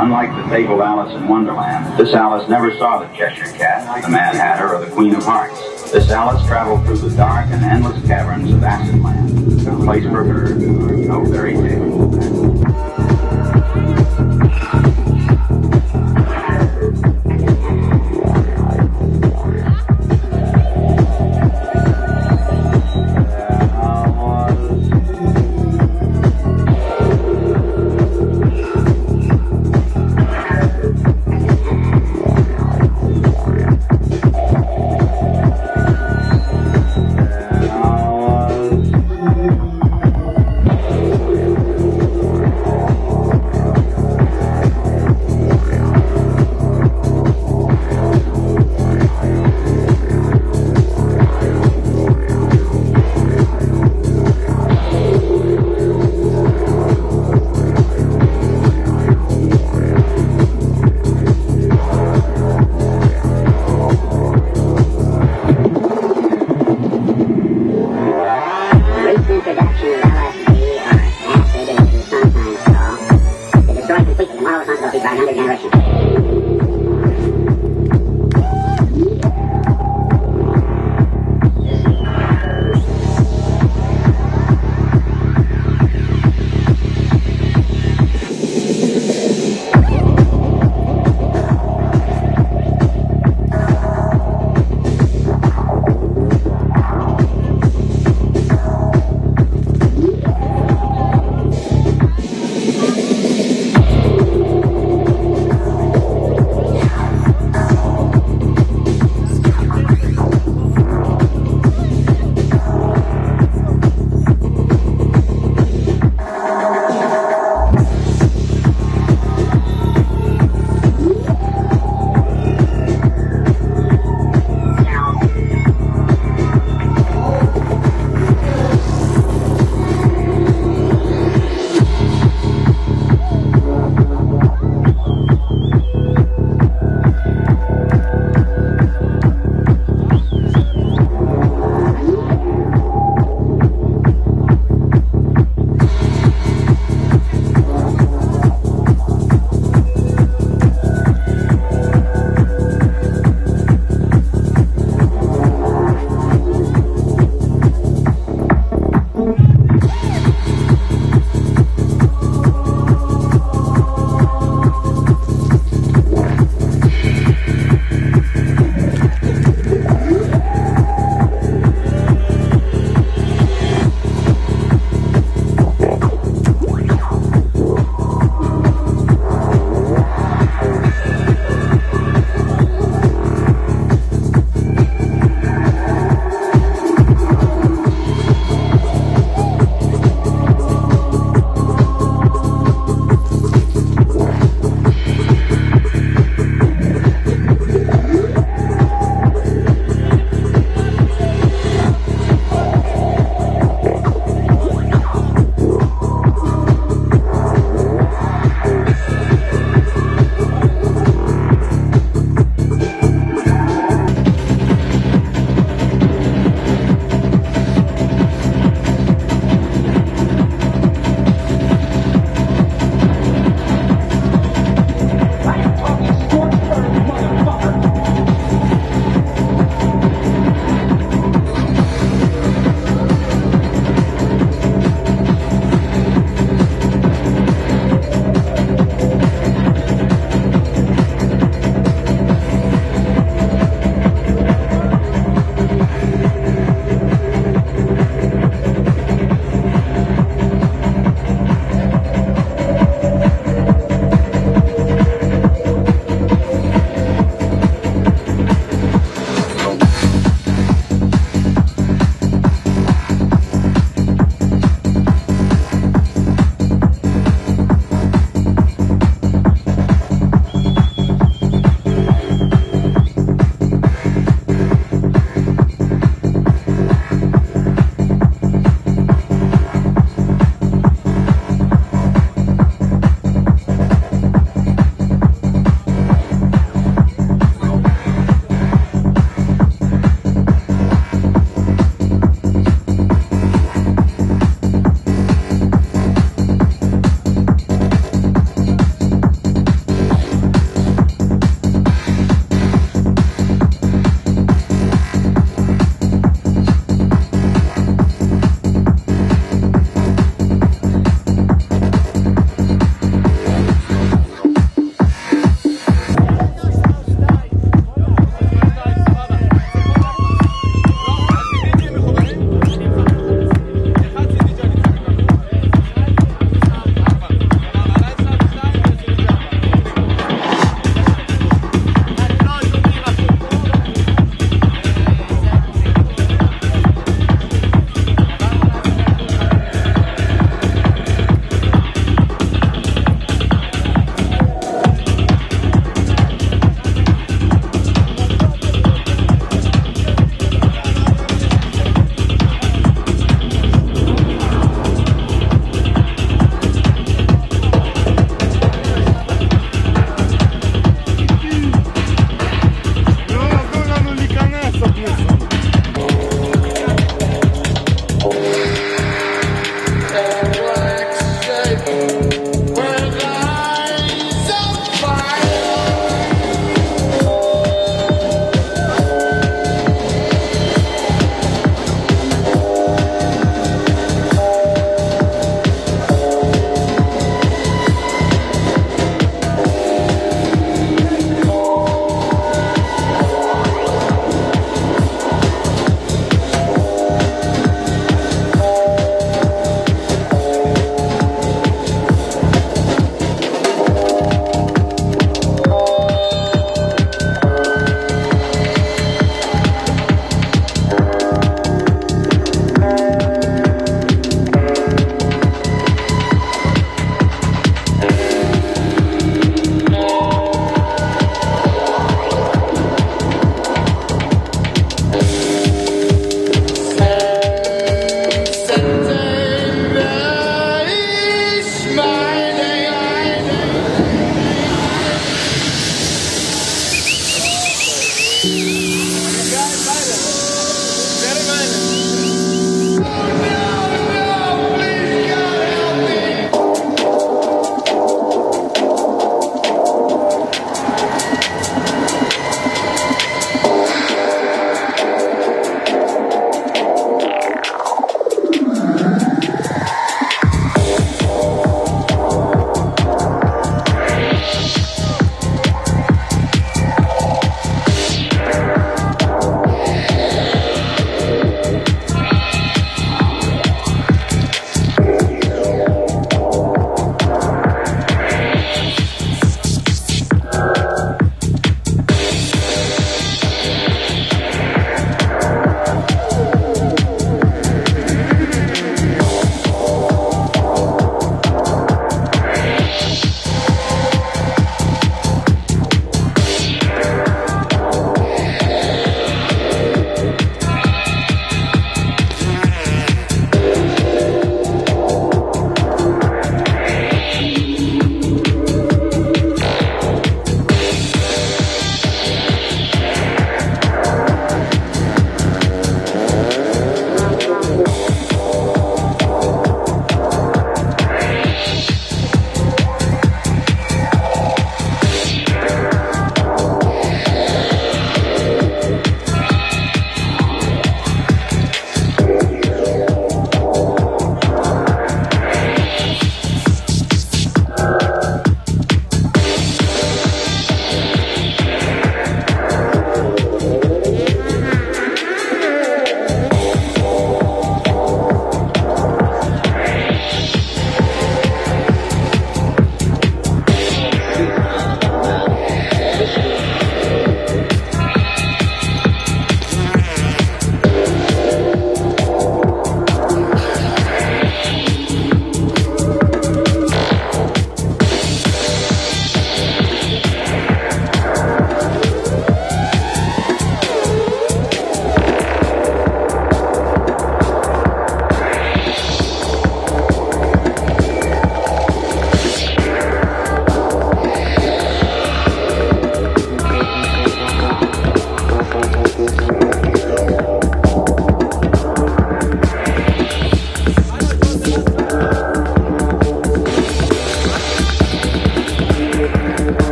Unlike the fabled Alice in Wonderland, this Alice never saw the Cheshire Cat, the Mad Hatter, or the Queen of Hearts. This Alice traveled through the dark and endless caverns of Acid Land, a place for her no fairy tale.